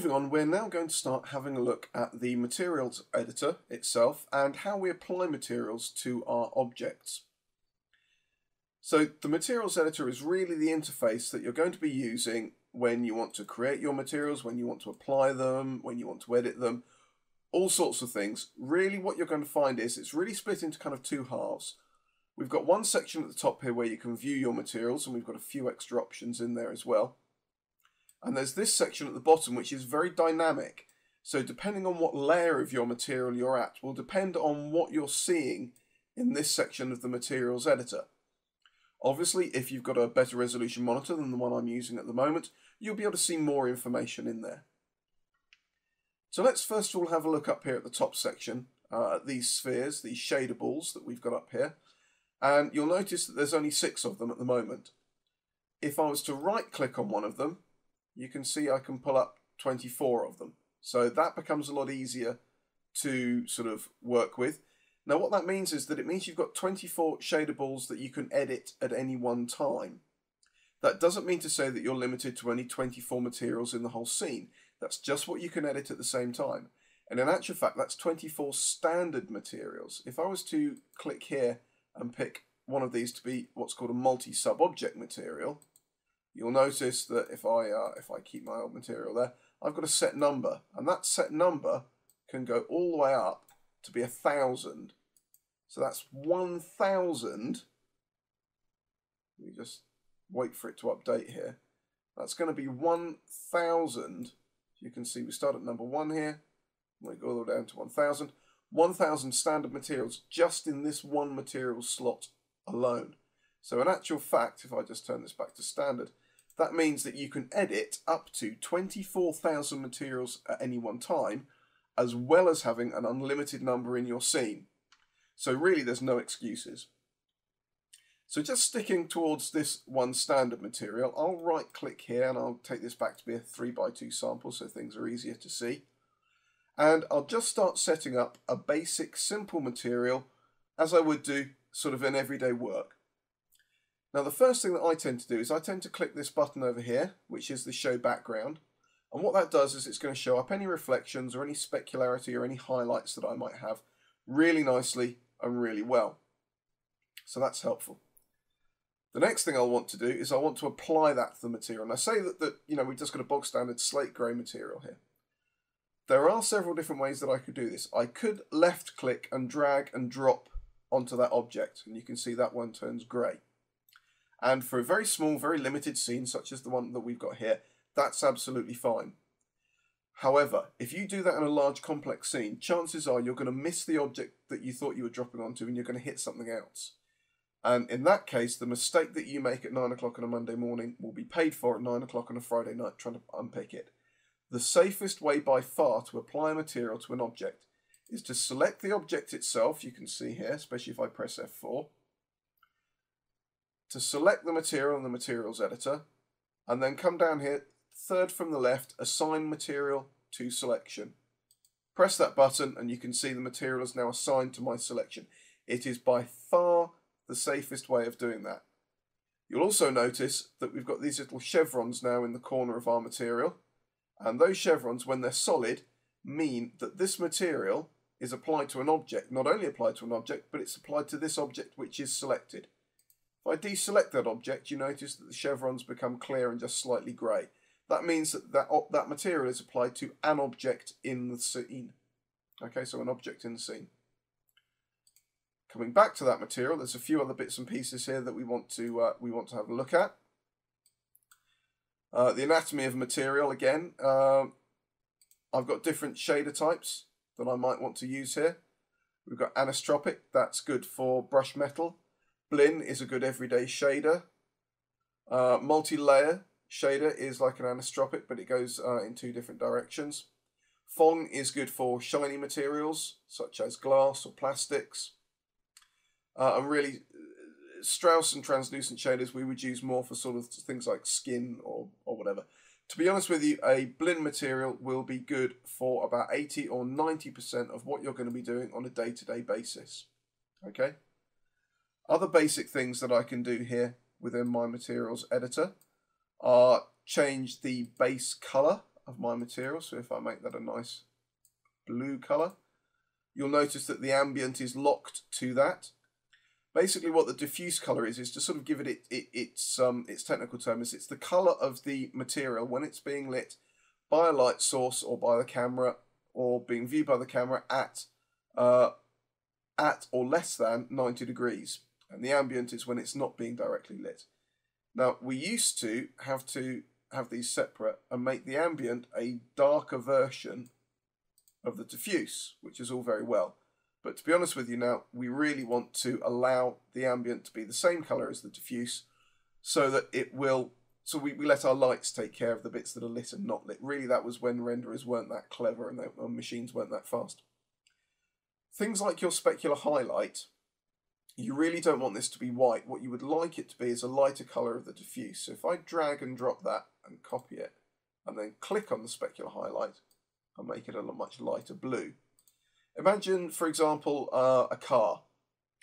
moving on, we're now going to start having a look at the materials editor itself and how we apply materials to our objects. So the materials editor is really the interface that you're going to be using when you want to create your materials, when you want to apply them, when you want to edit them, all sorts of things. Really what you're going to find is it's really split into kind of two halves. We've got one section at the top here where you can view your materials and we've got a few extra options in there as well. And there's this section at the bottom which is very dynamic. So depending on what layer of your material you're at will depend on what you're seeing in this section of the materials editor. Obviously, if you've got a better resolution monitor than the one I'm using at the moment, you'll be able to see more information in there. So let's first of all have a look up here at the top section, uh, at these spheres, these shader balls that we've got up here. And you'll notice that there's only six of them at the moment. If I was to right click on one of them, you can see I can pull up 24 of them. So that becomes a lot easier to sort of work with. Now what that means is that it means you've got 24 shader balls that you can edit at any one time. That doesn't mean to say that you're limited to only 24 materials in the whole scene. That's just what you can edit at the same time. And in actual fact, that's 24 standard materials. If I was to click here and pick one of these to be what's called a multi-sub-object material, you'll notice that if I uh, if I keep my old material there, I've got a set number, and that set number can go all the way up to be a thousand. So that's one thousand. We just wait for it to update here. That's going to be one thousand. You can see we start at number one here. We go all the way down to one thousand. 1,000 standard materials just in this one material slot alone. So in actual fact, if I just turn this back to standard, that means that you can edit up to 24,000 materials at any one time, as well as having an unlimited number in your scene. So really there's no excuses. So just sticking towards this one standard material, I'll right click here and I'll take this back to be a 3x2 sample so things are easier to see. And I'll just start setting up a basic simple material as I would do sort of in everyday work. Now the first thing that I tend to do is I tend to click this button over here, which is the show background. And what that does is it's going to show up any reflections or any specularity or any highlights that I might have really nicely and really well. So that's helpful. The next thing I'll want to do is I want to apply that to the material. And I say that, that you know, we've just got a bog standard slate grey material here. There are several different ways that I could do this. I could left click and drag and drop onto that object and you can see that one turns grey. And for a very small, very limited scene, such as the one that we've got here, that's absolutely fine. However, if you do that in a large complex scene, chances are you're going to miss the object that you thought you were dropping onto and you're going to hit something else. And in that case, the mistake that you make at 9 o'clock on a Monday morning will be paid for at 9 o'clock on a Friday night trying to unpick it. The safest way by far to apply a material to an object is to select the object itself, you can see here, especially if I press F4, to select the material in the materials editor, and then come down here, third from the left, assign material to selection. Press that button and you can see the material is now assigned to my selection. It is by far the safest way of doing that. You'll also notice that we've got these little chevrons now in the corner of our material, and those chevrons, when they're solid, mean that this material is applied to an object, not only applied to an object, but it's applied to this object which is selected. If I deselect that object, you notice that the chevrons become clear and just slightly grey. That means that that, that material is applied to an object in the scene. Okay, so an object in the scene. Coming back to that material, there's a few other bits and pieces here that we want to uh, we want to have a look at. Uh, the anatomy of material again. Uh, I've got different shader types that I might want to use here. We've got anisotropic, that's good for brush metal. Blinn is a good everyday shader. Uh, multi-layer shader is like an anisotropic, but it goes uh, in two different directions. Phong is good for shiny materials, such as glass or plastics. Uh, and really, Strauss and translucent shaders we would use more for sort of things like skin or, or whatever. To be honest with you, a Blinn material will be good for about 80 or 90% of what you're going to be doing on a day-to-day -day basis. Okay? Other basic things that I can do here within my materials editor are change the base color of my material. So if I make that a nice blue colour, you'll notice that the ambient is locked to that. Basically what the diffuse colour is, is to sort of give it, it, it its, um, its technical term is it's the colour of the material when it's being lit by a light source or by the camera or being viewed by the camera at uh, at or less than 90 degrees and the ambient is when it's not being directly lit. Now we used to have to have these separate and make the ambient a darker version of the diffuse, which is all very well. But to be honest with you now, we really want to allow the ambient to be the same colour as the diffuse so that it will, so we, we let our lights take care of the bits that are lit and not lit. Really that was when renderers weren't that clever and, and machines weren't that fast. Things like your specular highlight, you really don't want this to be white. What you would like it to be is a lighter colour of the diffuse. So if I drag and drop that and copy it, and then click on the specular highlight, I'll make it a much lighter blue. Imagine, for example, uh, a car,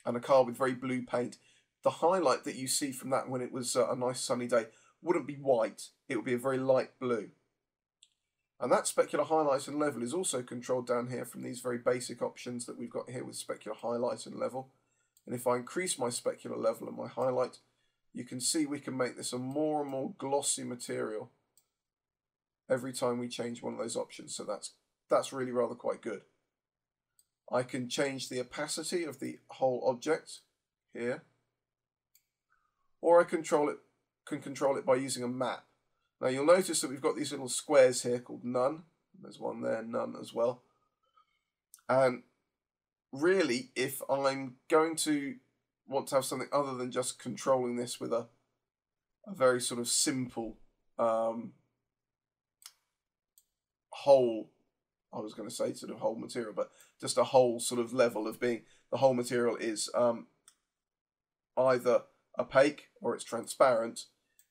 and a car with very blue paint. The highlight that you see from that when it was uh, a nice sunny day wouldn't be white, it would be a very light blue. And that specular highlight and level is also controlled down here from these very basic options that we've got here with specular highlight and level. And if I increase my specular level and my highlight, you can see we can make this a more and more glossy material every time we change one of those options. So that's, that's really rather quite good. I can change the opacity of the whole object here, or I control it, can control it by using a map. Now you'll notice that we've got these little squares here called none. There's one there, none as well. And really, if I'm going to want to have something other than just controlling this with a, a very sort of simple um, whole, I was going to say sort of whole material, but just a whole sort of level of being, the whole material is um, either opaque or it's transparent.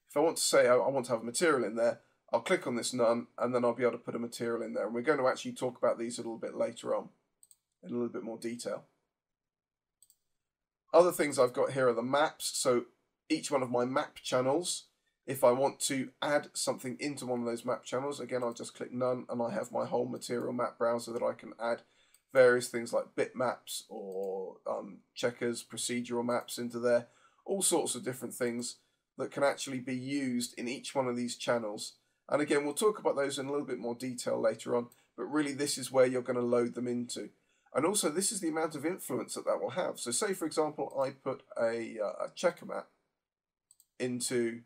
If I want to say I want to have a material in there, I'll click on this none and then I'll be able to put a material in there. And we're going to actually talk about these a little bit later on in a little bit more detail. Other things I've got here are the maps. So each one of my map channels, if I want to add something into one of those map channels, again, I'll just click none and I have my whole material map browser that I can add various things like bitmaps or um, checkers, procedural maps into there, all sorts of different things that can actually be used in each one of these channels. And again, we'll talk about those in a little bit more detail later on, but really this is where you're going to load them into. And also, this is the amount of influence that that will have. So say, for example, I put a, uh, a checker map into,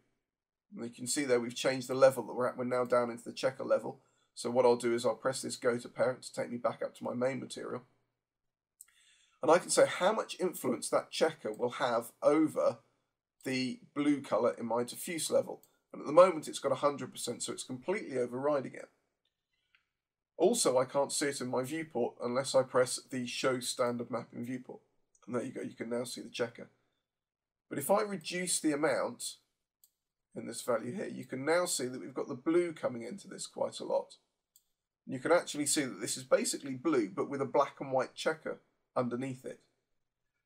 you can see there we've changed the level that we're at. We're now down into the checker level. So what I'll do is I'll press this go to parent to take me back up to my main material. And I can say how much influence that checker will have over the blue colour in my diffuse level. And at the moment it's got 100%, so it's completely overriding it. Also, I can't see it in my viewport unless I press the Show Standard Mapping Viewport. And there you go, you can now see the checker. But if I reduce the amount in this value here, you can now see that we've got the blue coming into this quite a lot. And you can actually see that this is basically blue, but with a black and white checker underneath it.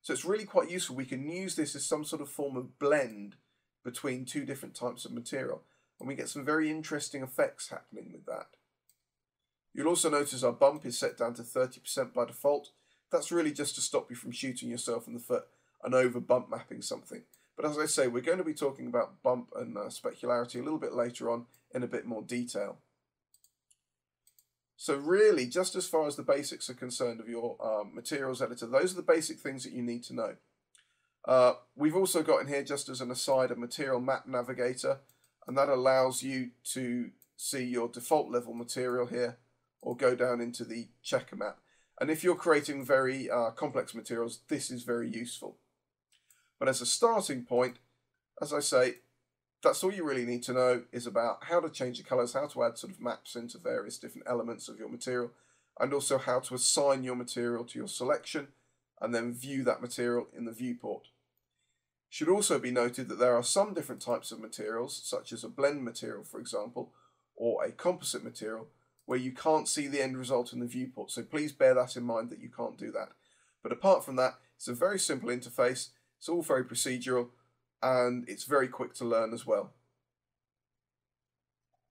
So it's really quite useful. We can use this as some sort of form of blend between two different types of material. And we get some very interesting effects happening with that. You'll also notice our bump is set down to 30% by default. That's really just to stop you from shooting yourself in the foot and over bump mapping something. But as I say, we're going to be talking about bump and uh, specularity a little bit later on in a bit more detail. So really, just as far as the basics are concerned of your um, materials editor, those are the basic things that you need to know. Uh, we've also got in here, just as an aside, a material map navigator, and that allows you to see your default level material here or go down into the checker map. And if you're creating very uh, complex materials, this is very useful. But as a starting point, as I say, that's all you really need to know is about how to change the colors, how to add sort of maps into various different elements of your material, and also how to assign your material to your selection and then view that material in the viewport. Should also be noted that there are some different types of materials, such as a blend material, for example, or a composite material, where you can't see the end result in the viewport. So please bear that in mind that you can't do that. But apart from that, it's a very simple interface. It's all very procedural and it's very quick to learn as well.